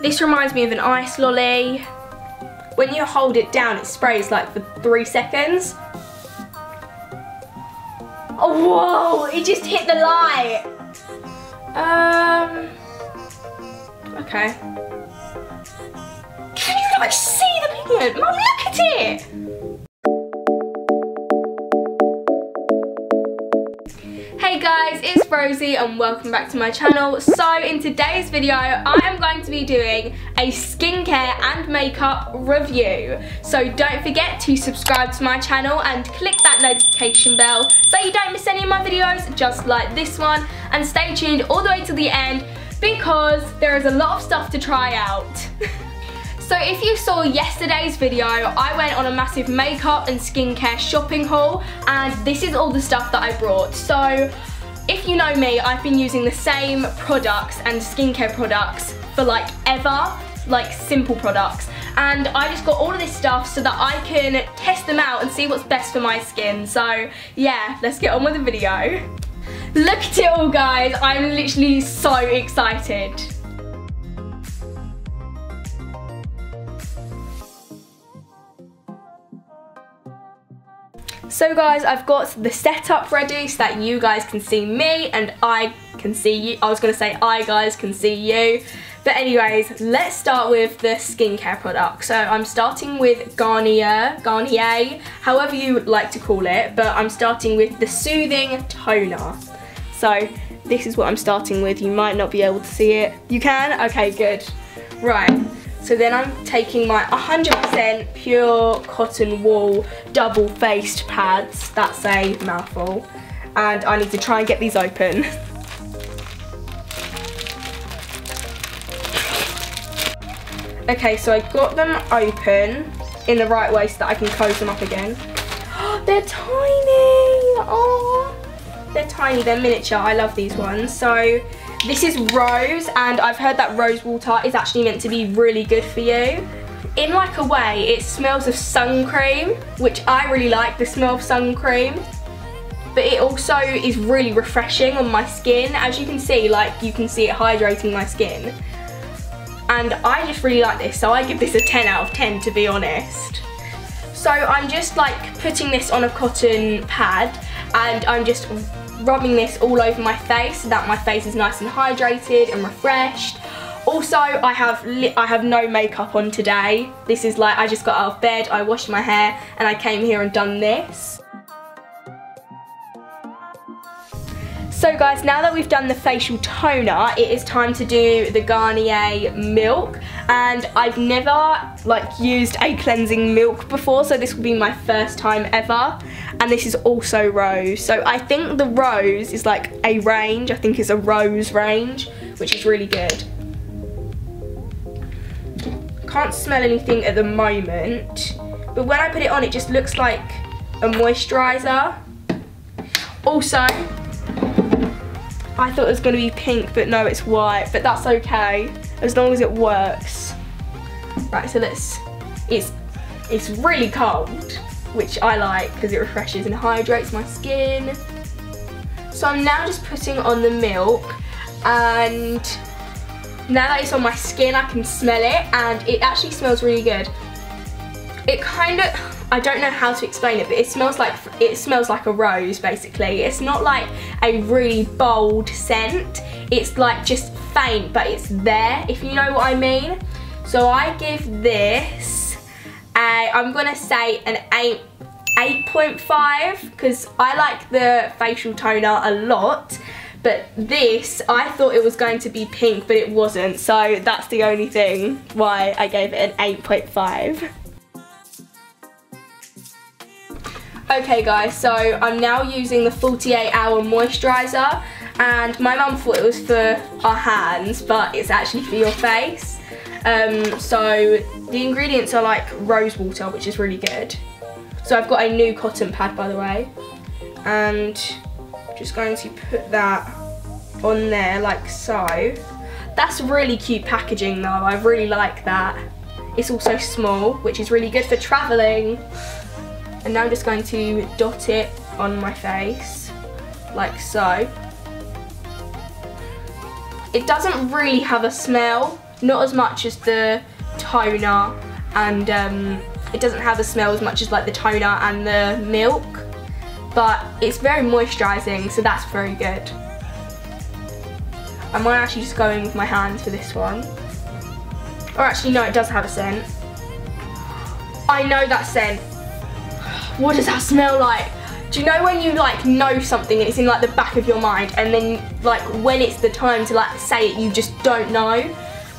This reminds me of an ice lolly. When you hold it down, it sprays like for three seconds. Oh, whoa, it just hit the light. Um, okay. Can you like see the pigment? Mum, look at it. Hey guys, it's Rosie and welcome back to my channel. So in today's video, I am going to be doing a skincare and makeup review. So don't forget to subscribe to my channel and click that notification bell so you don't miss any of my videos just like this one. And stay tuned all the way to the end because there is a lot of stuff to try out. So if you saw yesterday's video, I went on a massive makeup and skincare shopping haul and this is all the stuff that I brought. So if you know me, I've been using the same products and skincare products for like ever, like simple products. And I just got all of this stuff so that I can test them out and see what's best for my skin. So yeah, let's get on with the video. Look at it all guys, I'm literally so excited. So guys, I've got the setup ready so that you guys can see me and I can see you. I was going to say I guys can see you. But anyways, let's start with the skincare product. So I'm starting with Garnier, Garnier, however you like to call it. But I'm starting with the Soothing Toner. So this is what I'm starting with. You might not be able to see it. You can? Okay, good. Right. So then I'm taking my 100% pure cotton wool double faced pads. That's a mouthful. And I need to try and get these open. okay, so I got them open in the right way so that I can close them up again. they're tiny! Oh, they're tiny, they're miniature. I love these ones. So this is rose and I've heard that rose water is actually meant to be really good for you. In like a way, it smells of sun cream, which I really like the smell of sun cream. But it also is really refreshing on my skin. As you can see, like you can see it hydrating my skin. And I just really like this, so I give this a 10 out of 10 to be honest. So I'm just like putting this on a cotton pad and I'm just rubbing this all over my face so that my face is nice and hydrated and refreshed. Also, I have I have no makeup on today. This is like, I just got out of bed, I washed my hair, and I came here and done this. So guys, now that we've done the facial toner, it is time to do the Garnier milk. And I've never like used a cleansing milk before, so this will be my first time ever. And this is also rose. So I think the rose is like a range, I think it's a rose range, which is really good. Can't smell anything at the moment, but when I put it on, it just looks like a moisturiser. Also, I thought it was going to be pink, but no, it's white. But that's okay, as long as it works. Right, so let's, it's, it's really cold, which I like because it refreshes and hydrates my skin. So I'm now just putting on the milk and now that it's on my skin, I can smell it and it actually smells really good. It kind of, I don't know how to explain it, but it smells like it smells like a rose basically. It's not like a really bold scent. It's like just faint, but it's there, if you know what I mean. So I give this I'm gonna say an 8, 8.5 because I like the facial toner a lot. But this, I thought it was going to be pink, but it wasn't. So that's the only thing why I gave it an 8.5. Okay guys, so I'm now using the 48 hour moisturiser and my mum thought it was for our hands but it's actually for your face. Um, so the ingredients are like rose water which is really good. So I've got a new cotton pad by the way and just going to put that on there like so. That's really cute packaging though, I really like that. It's also small which is really good for travelling. And now I'm just going to dot it on my face, like so. It doesn't really have a smell, not as much as the toner and um, it doesn't have a smell as much as like the toner and the milk but it's very moisturising so that's very good. I might actually just go in with my hands for this one. Or actually no it does have a scent. I know that scent. What does that smell like? Do you know when you like know something and it's in like the back of your mind and then like when it's the time to like say it you just don't know?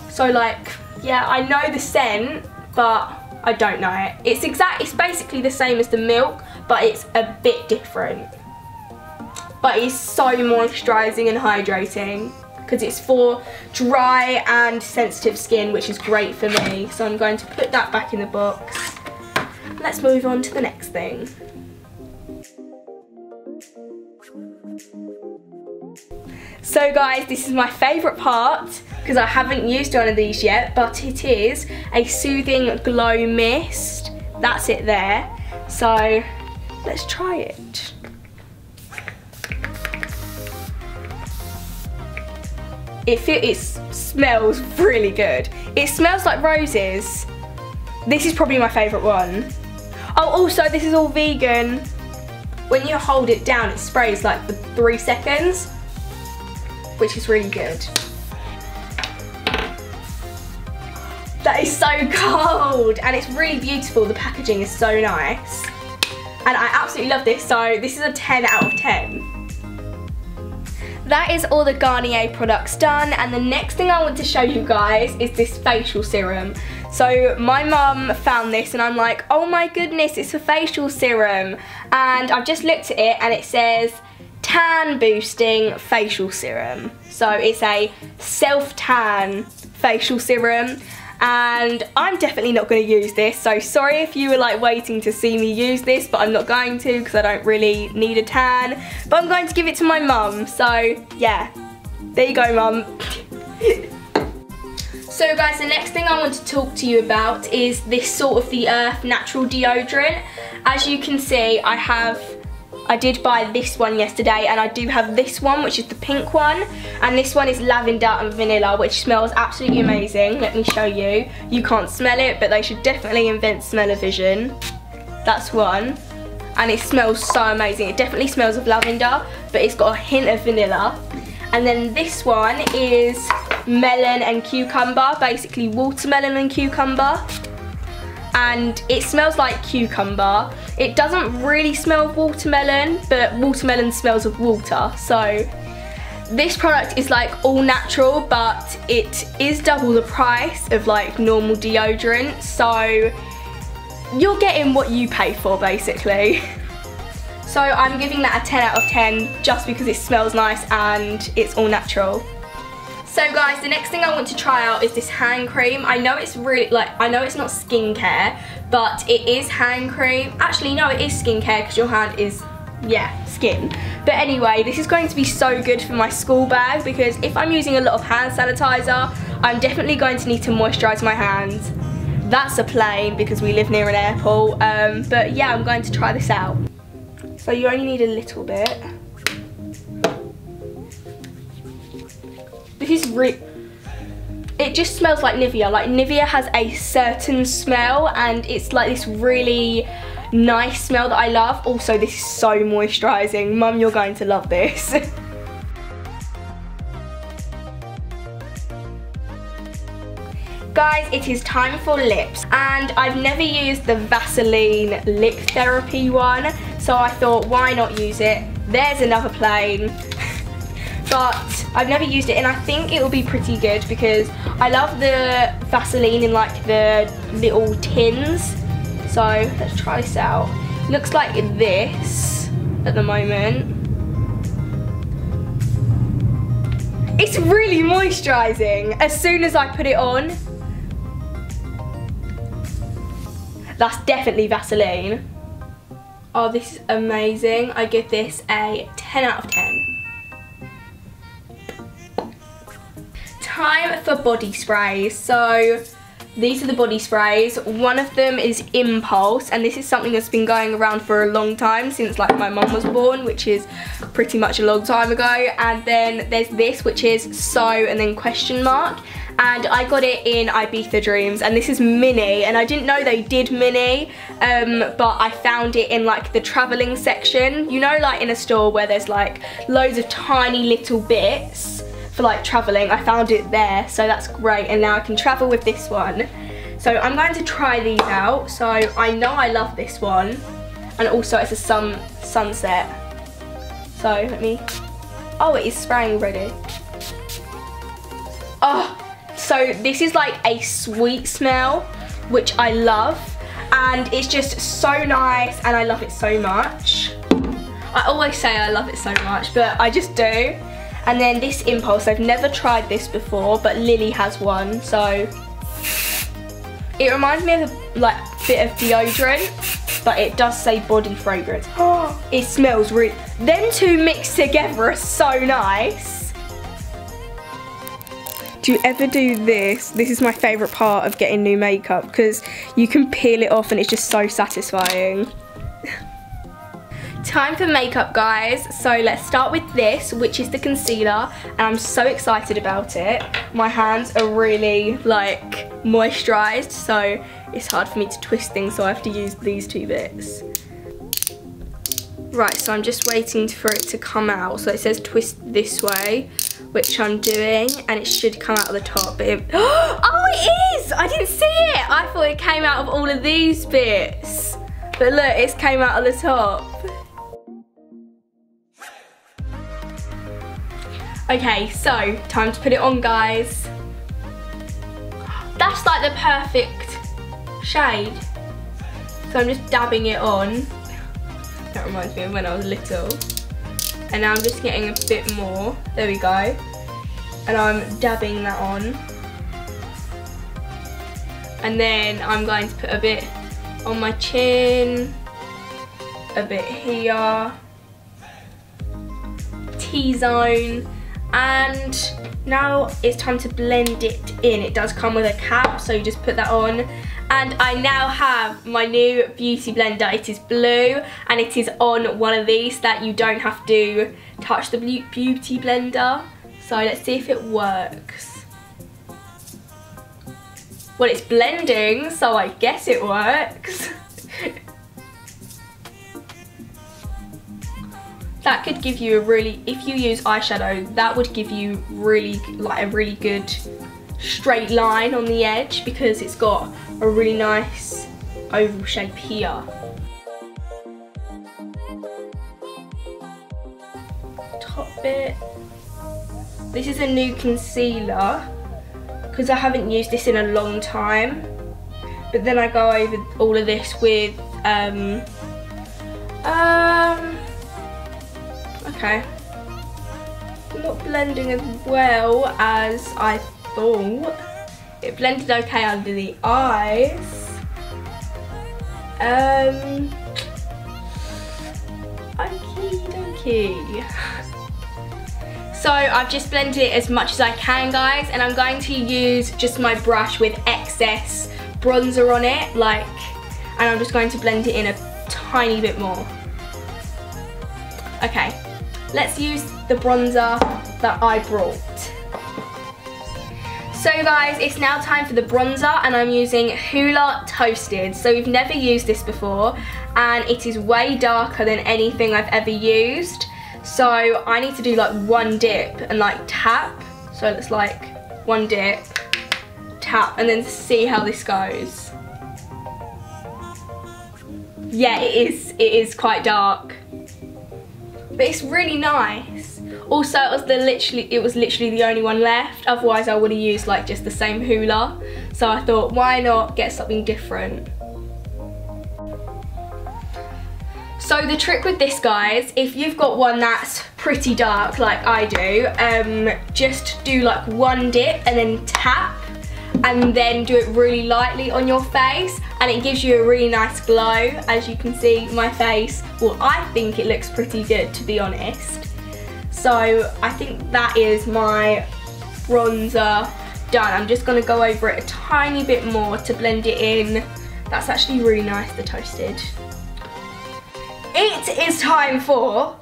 So like yeah I know the scent but I don't know it. It's exact it's basically the same as the milk but it's a bit different. But it's so moisturising and hydrating because it's for dry and sensitive skin which is great for me. So I'm going to put that back in the box. Let's move on to the next thing. So guys, this is my favourite part because I haven't used one of these yet, but it is a soothing glow mist. That's it there. So let's try it. It, it smells really good. It smells like roses. This is probably my favourite one. Oh, also this is all vegan. When you hold it down, it sprays like for three seconds which is really good. That is so cold and it's really beautiful. The packaging is so nice. And I absolutely love this, so this is a 10 out of 10. That is all the Garnier products done and the next thing I want to show you guys is this facial serum. So my mum found this and I'm like, oh my goodness, it's a facial serum. And I've just looked at it and it says tan boosting facial serum. So it's a self-tan facial serum. And I'm definitely not going to use this. So sorry if you were like waiting to see me use this but I'm not going to because I don't really need a tan. But I'm going to give it to my mum. So yeah there you go mum So guys the next thing I want to talk to you about is this salt of the earth natural deodorant as you can see I have I did buy this one yesterday and I do have this one which is the pink one and this one is lavender and vanilla which smells absolutely amazing. Let me show you. You can't smell it but they should definitely invent smell-o-vision. That's one. And it smells so amazing. It definitely smells of lavender but it's got a hint of vanilla. And then this one is melon and cucumber, basically watermelon and cucumber and it smells like cucumber. It doesn't really smell of watermelon, but watermelon smells of water. So this product is like all natural, but it is double the price of like normal deodorant. So you're getting what you pay for basically. So I'm giving that a 10 out of 10 just because it smells nice and it's all natural. So guys, the next thing I want to try out is this hand cream. I know it's really, like, I know it's not skincare, but it is hand cream. Actually, no, it is skincare because your hand is, yeah, skin. But anyway, this is going to be so good for my school bag because if I'm using a lot of hand sanitizer, I'm definitely going to need to moisturise my hands. That's a plane because we live near an airport. Um, but yeah, I'm going to try this out. So you only need a little bit. This is really, it just smells like Nivea. Like Nivea has a certain smell and it's like this really nice smell that I love. Also, this is so moisturising. Mum, you're going to love this. Guys, it is time for lips and I've never used the Vaseline lip therapy one so I thought why not use it. There's another plane but I've never used it and I think it will be pretty good because I love the Vaseline in like the little tins. So let's try this out. Looks like this at the moment. It's really moisturising as soon as I put it on. That's definitely Vaseline. Oh, this is amazing. I give this a 10 out of 10. time for body sprays. So these are the body sprays. One of them is Impulse and this is something that's been going around for a long time since like my mum was born which is pretty much a long time ago and then there's this which is So and then question mark and I got it in Ibiza Dreams and this is mini and I didn't know they did mini um, but I found it in like the travelling section. You know like in a store where there's like loads of tiny little bits for like travelling I found it there so that's great and now I can travel with this one. So I'm going to try these out. So I know I love this one and also it's a sun sunset. So let me oh it is spraying already oh so this is like a sweet smell, which I love. And it's just so nice and I love it so much. I always say I love it so much, but I just do. And then this Impulse, I've never tried this before, but Lily has one, so. It reminds me of a like, bit of deodorant, but it does say body fragrance. it smells really, them two mixed together are so nice do you ever do this? This is my favourite part of getting new makeup because you can peel it off and it's just so satisfying. Time for makeup guys, so let's start with this which is the concealer and I'm so excited about it. My hands are really like moisturised so it's hard for me to twist things so I have to use these two bits. Right, so I'm just waiting for it to come out. So it says twist this way which I'm doing and it should come out of the top. It, oh, it is! I didn't see it. I thought it came out of all of these bits. But look, it's came out of the top. Okay, so time to put it on, guys. That's like the perfect shade. So I'm just dabbing it on. That reminds me of when I was little and now I'm just getting a bit more. There we go. And I'm dabbing that on. And then I'm going to put a bit on my chin a bit here T-zone and now it's time to blend it in. It does come with a cap so you just put that on and I now have my new beauty blender. It is blue and it is on one of these that you don't have to touch the beauty blender. So let's see if it works. Well, it's blending, so I guess it works. that could give you a really, if you use eyeshadow, that would give you really, like a really good straight line on the edge because it's got a really nice oval shape here. Top bit. This is a new concealer because I haven't used this in a long time. But then I go over all of this with, um, um, okay. Not blending as well as I thought. It blended okay under the eyes. Um, okie dokie. So I've just blended it as much as I can guys and I'm going to use just my brush with excess bronzer on it like and I'm just going to blend it in a tiny bit more. Okay, let's use the bronzer that I brought. So guys, it's now time for the bronzer and I'm using Hoola Toasted. So we've never used this before and it is way darker than anything I've ever used. So I need to do like one dip and like tap. So it's like one dip, tap and then see how this goes. Yeah, it is, it is quite dark. But it's really nice. Also, it was the literally it was literally the only one left. Otherwise, I would have used like just the same Hoola. So I thought, why not get something different? So the trick with this, guys, if you've got one that's pretty dark like I do, um, just do like one dip and then tap and then do it really lightly on your face and it gives you a really nice glow. As you can see, my face, well, I think it looks pretty good to be honest. So I think that is my bronzer done. I'm just gonna go over it a tiny bit more to blend it in. That's actually really nice, the toasted. It is time for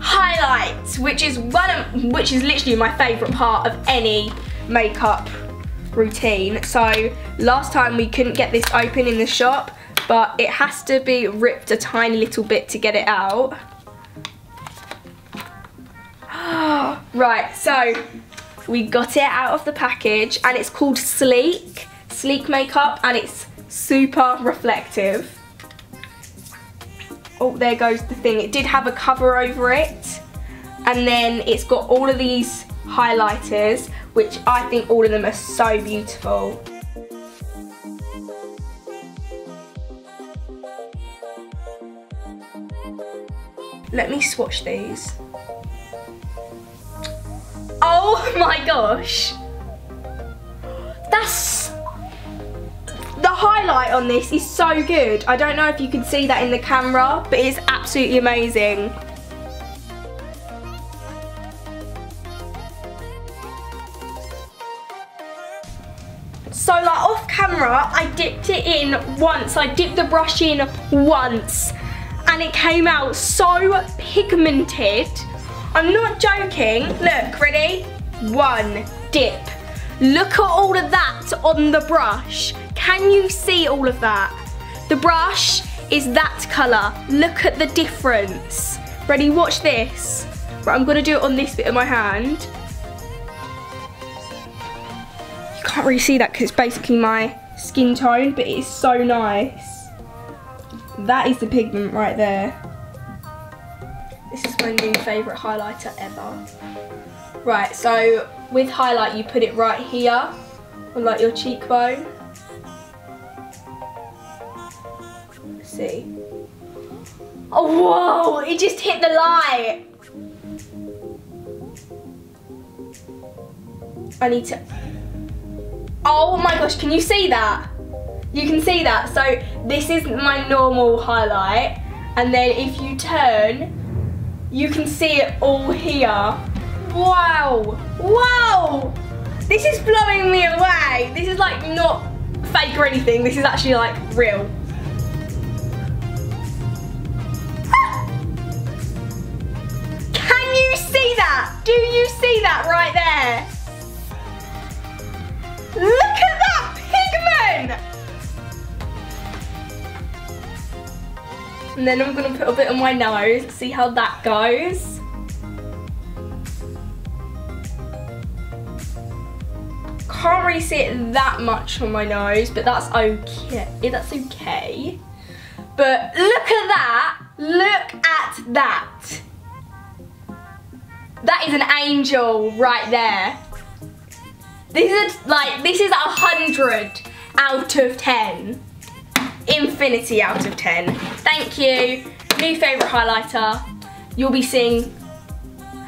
highlights, which is one of, which is literally my favorite part of any makeup routine. So last time we couldn't get this open in the shop, but it has to be ripped a tiny little bit to get it out. Right, so we got it out of the package and it's called Sleek, Sleek Makeup and it's super reflective. Oh, there goes the thing. It did have a cover over it and then it's got all of these highlighters which I think all of them are so beautiful. Let me swatch these. Oh my gosh. That's... The highlight on this is so good. I don't know if you can see that in the camera, but it's absolutely amazing. So like off camera, I dipped it in once. I dipped the brush in once and it came out so pigmented. I'm not joking. Look, ready? One dip. Look at all of that on the brush. Can you see all of that? The brush is that colour. Look at the difference. Ready, watch this. Right, I'm gonna do it on this bit of my hand. You can't really see that because it's basically my skin tone, but it is so nice. That is the pigment right there. My new favourite highlighter ever. Right, so with highlight you put it right here, on like your cheekbone. Let's see. Oh, whoa, it just hit the light. I need to, oh my gosh, can you see that? You can see that, so this is my normal highlight, and then if you turn, you can see it all here. Wow, wow. This is blowing me away. This is like not fake or anything. This is actually like real. Can you see that? Do you see that right there? Look at that pigment! And then I'm gonna put a bit on my nose, see how that goes. Can't really see it that much on my nose, but that's okay. That's okay. But look at that. Look at that. That is an angel right there. This is like, this is a hundred out of 10 infinity out of 10. Thank you. New favourite highlighter. You'll be seeing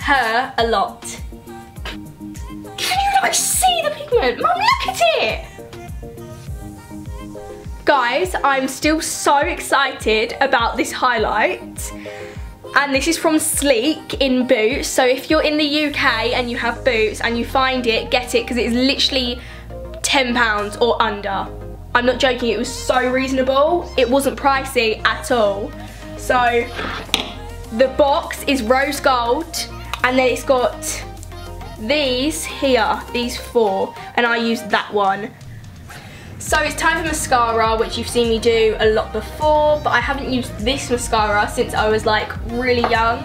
her a lot. Can you like see the pigment? Mum, look at it! Guys, I'm still so excited about this highlight. And this is from Sleek in Boots. So if you're in the UK and you have Boots and you find it, get it because it's literally £10 or under. I'm not joking, it was so reasonable. It wasn't pricey at all. So the box is rose gold and then it's got these here, these four, and I used that one. So it's time for mascara, which you've seen me do a lot before, but I haven't used this mascara since I was like really young.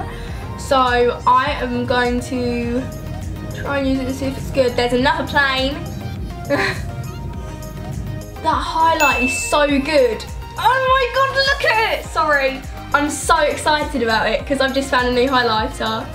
So I am going to try and use it and see if it's good. There's another plane. That highlight is so good. Oh my god, look at it! Sorry, I'm so excited about it because I've just found a new highlighter.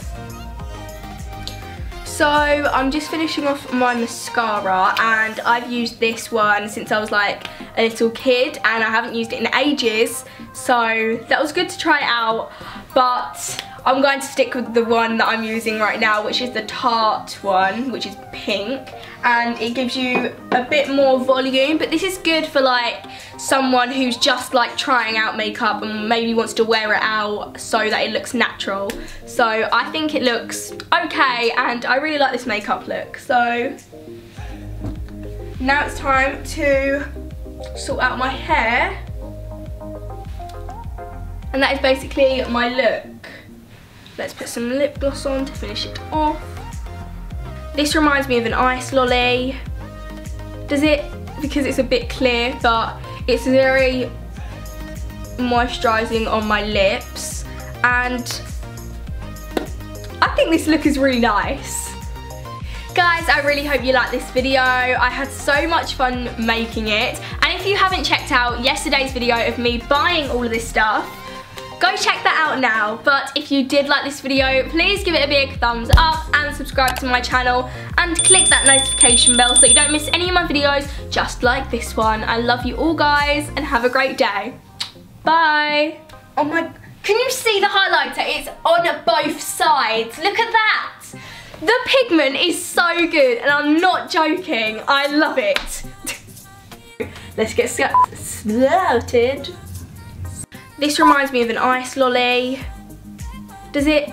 So I'm just finishing off my mascara and I've used this one since I was like a little kid and I haven't used it in ages. So that was good to try out. But I'm going to stick with the one that I'm using right now, which is the Tarte one, which is pink. And it gives you a bit more volume, but this is good for like someone who's just like trying out makeup and maybe wants to wear it out so that it looks natural. So I think it looks okay, and I really like this makeup look. So now it's time to sort out my hair. And that is basically my look. Let's put some lip gloss on to finish it off. This reminds me of an ice lolly. Does it? Because it's a bit clear, but it's very moisturising on my lips. And I think this look is really nice. Guys, I really hope you liked this video. I had so much fun making it. And if you haven't checked out yesterday's video of me buying all of this stuff, go check that out now. But if you did like this video, please give it a big thumbs up and subscribe to my channel and click that notification bell so you don't miss any of my videos just like this one. I love you all guys and have a great day. Bye. Oh my, can you see the highlighter? It's on both sides. Look at that. The pigment is so good and I'm not joking. I love it. Let's get started. This reminds me of an ice lolly. Does it?